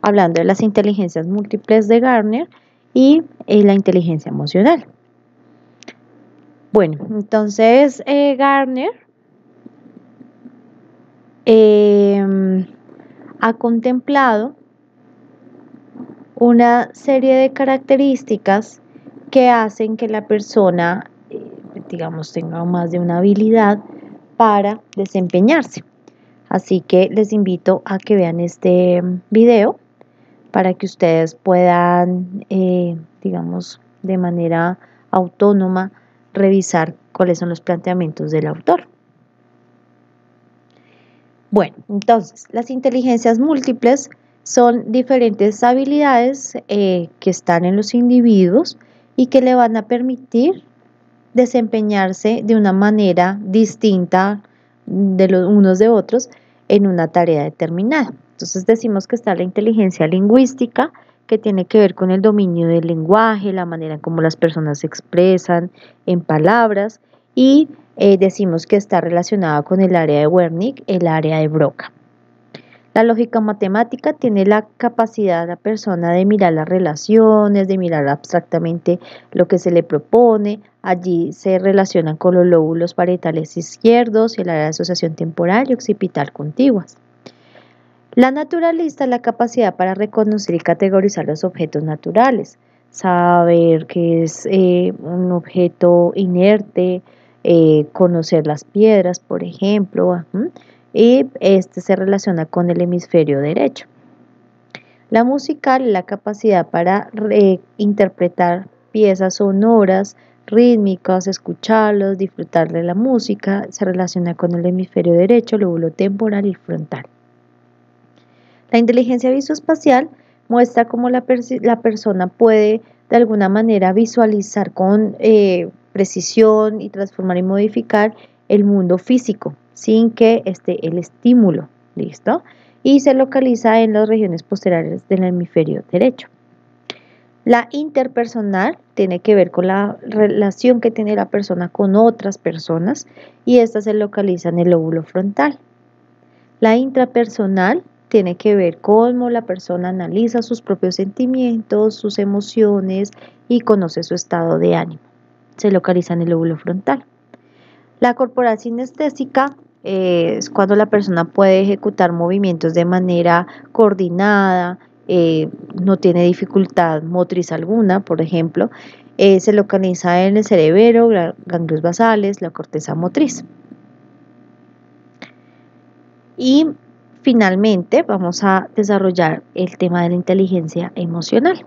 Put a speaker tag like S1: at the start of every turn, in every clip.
S1: hablando de las inteligencias múltiples de Garner y la inteligencia emocional. Bueno, entonces eh, Garner em, ha contemplado una serie de características que hacen que la persona, eh, digamos, tenga más de una habilidad para desempeñarse. Así que les invito a que vean este video para que ustedes puedan, eh, digamos, de manera autónoma revisar cuáles son los planteamientos del autor. Bueno, entonces, las inteligencias múltiples son diferentes habilidades eh, que están en los individuos y que le van a permitir desempeñarse de una manera distinta de los unos de otros en una tarea determinada. Entonces decimos que está la inteligencia lingüística, que tiene que ver con el dominio del lenguaje, la manera en cómo las personas se expresan en palabras, y eh, decimos que está relacionada con el área de Wernicke, el área de Broca. La lógica matemática tiene la capacidad de la persona de mirar las relaciones, de mirar abstractamente lo que se le propone. Allí se relacionan con los lóbulos parietales izquierdos y el área de asociación temporal y occipital contiguas. La naturalista es la capacidad para reconocer y categorizar los objetos naturales, saber qué es eh, un objeto inerte, eh, conocer las piedras, por ejemplo y este se relaciona con el hemisferio derecho. La musical, la capacidad para interpretar piezas sonoras, rítmicas, escucharlos, disfrutar de la música, se relaciona con el hemisferio derecho, lóbulo temporal y frontal. La inteligencia visoespacial muestra cómo la, persona puede de alguna manera visualizar con eh, precisión y transformar y modificar el mundo físico, sin que esté el estímulo, ¿listo? Y se localiza en las regiones posteriores del hemisferio derecho. La interpersonal tiene que ver con la relación que tiene la persona con otras personas y esta se localiza en el lóbulo frontal. La intrapersonal tiene que ver cómo la persona analiza sus propios sentimientos, sus emociones y conoce su estado de ánimo. Se localiza en el lóbulo frontal. La corporal sinestésica es cuando la persona puede ejecutar movimientos de manera coordinada, eh, no tiene dificultad motriz alguna, por ejemplo, eh, se localiza en el cerebro, ganglios basales, la corteza motriz. Y finalmente vamos a desarrollar el tema de la inteligencia emocional.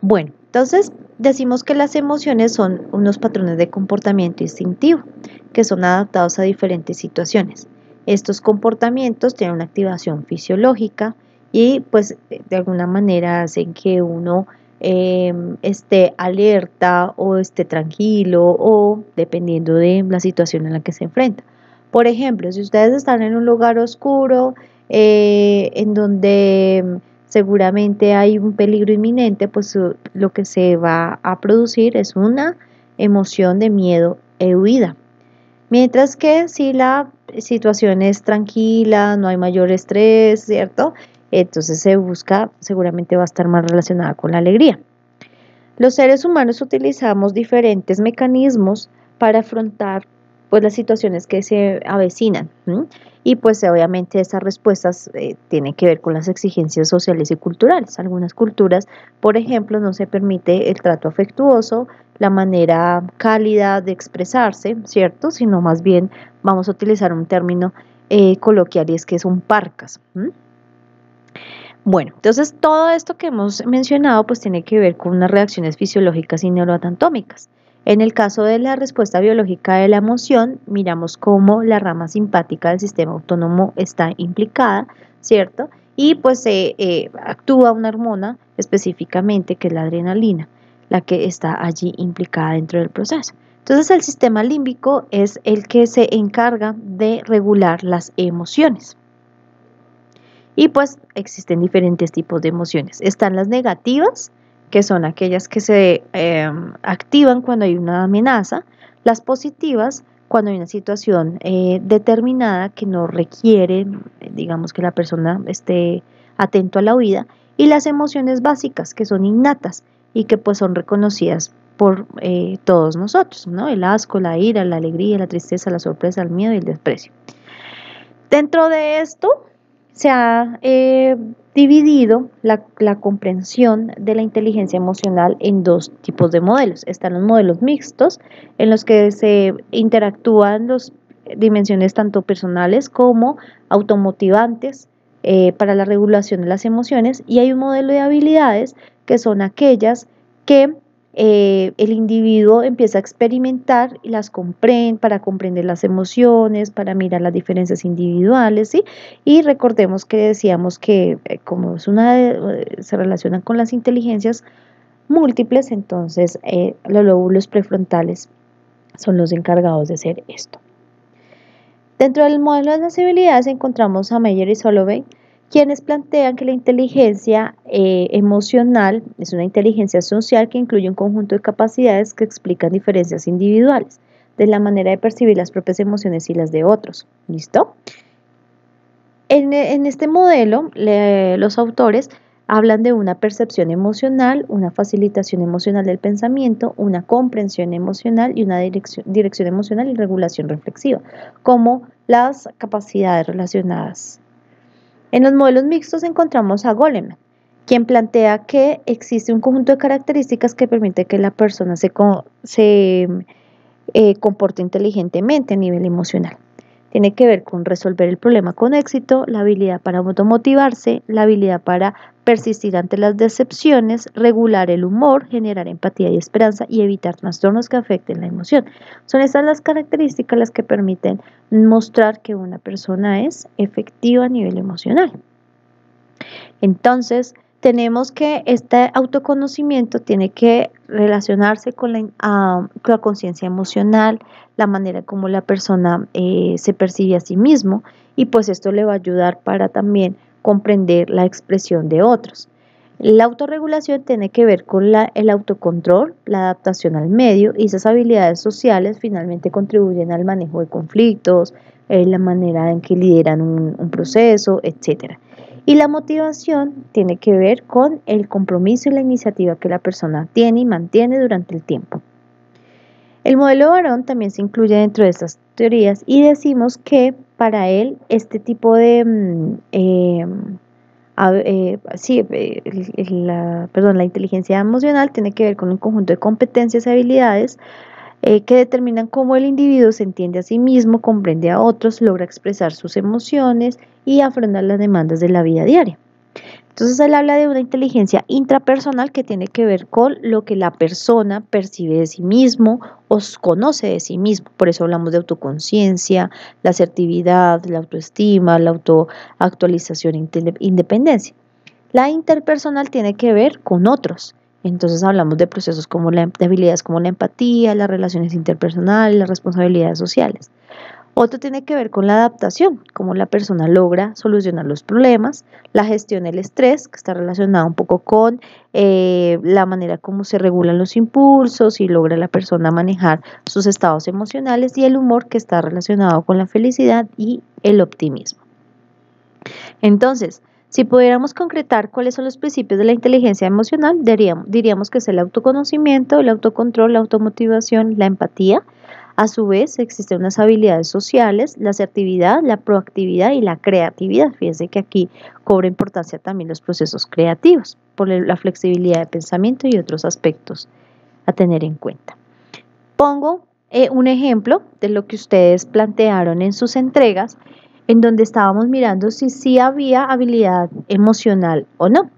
S1: Bueno, entonces decimos que las emociones son unos patrones de comportamiento instintivo que son adaptados a diferentes situaciones. Estos comportamientos tienen una activación fisiológica y pues de alguna manera hacen que uno em, esté alerta o esté tranquilo o dependiendo de la situación en la que se enfrenta. Por ejemplo, si ustedes están en un lugar oscuro, eh, en donde seguramente hay un peligro inminente, pues lo que se va a producir es una emoción de miedo e huida. Mientras que si la situación es tranquila, no hay mayor estrés, ¿cierto? Entonces se busca, seguramente va a estar más relacionada con la alegría. Los seres humanos utilizamos diferentes mecanismos para afrontar pues, las situaciones que se avecinan. Y pues obviamente esas respuestas eh, tienen que ver con las exigencias sociales y culturales. Algunas culturas, por ejemplo, no se permite el trato afectuoso, la manera cálida de expresarse, ¿cierto? Sino más bien vamos a utilizar un término eh, coloquial y es que son parcas. Bueno, entonces todo esto que hemos mencionado pues tiene que ver con unas reacciones fisiológicas y neuroanatómicas. En el caso de la respuesta biológica de la emoción, miramos cómo la rama simpática del sistema autónomo está implicada, ¿cierto? Y pues eh, actúa una hormona específicamente que es la adrenalina la que está allí implicada dentro del proceso. Entonces el sistema límbico es el que se encarga de regular las emociones. Y pues existen diferentes tipos de emociones. Están las negativas, que son aquellas que se em, activan cuando hay una amenaza. Las positivas, cuando hay una situación eh, determinada que no requiere, digamos, que la persona esté atento a la vida, y las emociones básicas que son innatas y que pues son reconocidas por eh, todos nosotros, ¿no? El asco, la ira, la alegría, la tristeza, la sorpresa, el miedo y el desprecio. Dentro de esto se ha eh, dividido la, la, comprensión de la inteligencia emocional en dos tipos de modelos. Están los modelos mixtos, en los que se interactúan las dimensiones tanto personales como automotivantes eh, para la regulación de las emociones, y hay un modelo de habilidades que son aquellas que eh, el individuo empieza a experimentar y las comprende para comprender las emociones, para mirar las diferencias individuales. Y recordemos que decíamos que eh, como es una eh, se relacionan con las inteligencias múltiples, entonces los lóbulos prefrontales son los encargados de hacer esto. Dentro del modelo de las habilidades encontramos a Meyer y Solovey, quienes plantean que la inteligencia eh, emocional es una inteligencia social que incluye un conjunto de capacidades que explican diferencias individuales de la manera de percibir las propias emociones y las de otros. ¿Listo? En, este modelo, los autores hablan de una percepción emocional, una facilitación emocional del pensamiento, una comprensión emocional y una dirección, dirección emocional y regulación reflexiva, como las capacidades relacionadas en los modelos mixtos encontramos a Goleman, quien plantea que existe un conjunto de características que permite que la persona se, eh, comporte inteligentemente a nivel emocional. Tiene que ver con resolver el problema con éxito, la habilidad para automotivarse, la habilidad para persistir ante las decepciones, regular el humor, generar empatía y esperanza y evitar trastornos que afecten la emoción. Son estas las características las que permiten mostrar que una persona es efectiva a nivel emocional. Entonces, tenemos que este autoconocimiento tiene que relacionarse con la, ah, conciencia emocional, la manera como la persona eh, se percibe a sí mismo y pues esto le va a ayudar para también comprender la expresión de otros. La autorregulación tiene que ver con el autocontrol, la adaptación al medio y esas habilidades sociales finalmente contribuyen al manejo de conflictos, eh, la manera en que lideran un, un proceso, etc. Y la motivación tiene que ver con el compromiso y la iniciativa que la persona tiene y mantiene durante el tiempo. El modelo varón también se incluye dentro de estas teorías y decimos que para él este tipo de mm, em, eh, sí, eh, la, perdón, la inteligencia emocional tiene que ver con un conjunto de competencias y habilidades eh, que determinan cómo el individuo se entiende a sí mismo, comprende a otros, logra expresar sus emociones y afrontar las demandas de la vida diaria. Entonces él habla de una inteligencia intrapersonal que tiene que ver con lo que la persona percibe de sí mismo o conoce de sí mismo. Por eso hablamos de autoconciencia, la asertividad, la autoestima, la autoactualización e independencia. La interpersonal tiene que ver con otros. Entonces hablamos de procesos como la, de habilidades como la empatía, las relaciones interpersonales, las responsabilidades sociales. Otro tiene que ver con la adaptación, cómo la persona logra solucionar los problemas, la gestión del estrés, que está relacionado un poco con eh, la manera como se regulan los impulsos y logra la persona manejar sus estados emocionales y el humor, que está relacionado con la felicidad y el optimismo. Entonces, si pudiéramos concretar cuáles son los principios de la inteligencia emocional, diríamos, diríamos que es el autoconocimiento, el autocontrol, la automotivación, la empatía, a su vez, existen unas habilidades sociales, la asertividad, la proactividad y la creatividad. Fíjense que aquí cobra importancia también los procesos creativos por la flexibilidad de pensamiento y otros aspectos a tener en cuenta. Pongo eh, un ejemplo de lo que ustedes plantearon en sus entregas, en donde estábamos mirando si sí había habilidad emocional o no.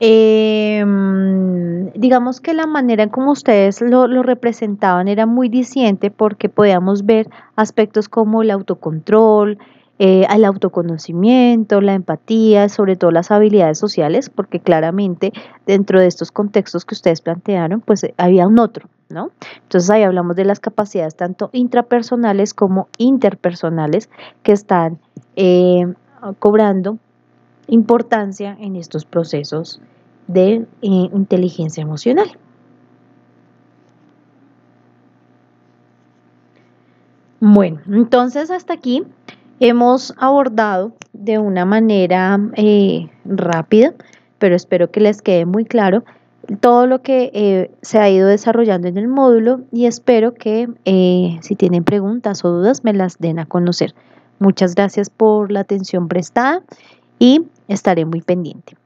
S1: Em, digamos que la manera en como ustedes lo, representaban era muy diciente porque podíamos ver aspectos como el autocontrol, eh, el autoconocimiento, la empatía, sobre todo las habilidades sociales, porque claramente dentro de estos contextos que ustedes plantearon, pues eh, había un otro, ¿no? Entonces ahí hablamos de las capacidades tanto intrapersonales como interpersonales que están eh, cobrando importancia en estos procesos de eh, inteligencia emocional. Bueno, entonces hasta aquí hemos abordado de una manera eh, rápida, pero espero que les quede muy claro todo lo que eh, se ha ido desarrollando en el módulo y espero que si tienen preguntas o dudas me las den a conocer. Muchas gracias por la atención prestada y estaré muy pendiente.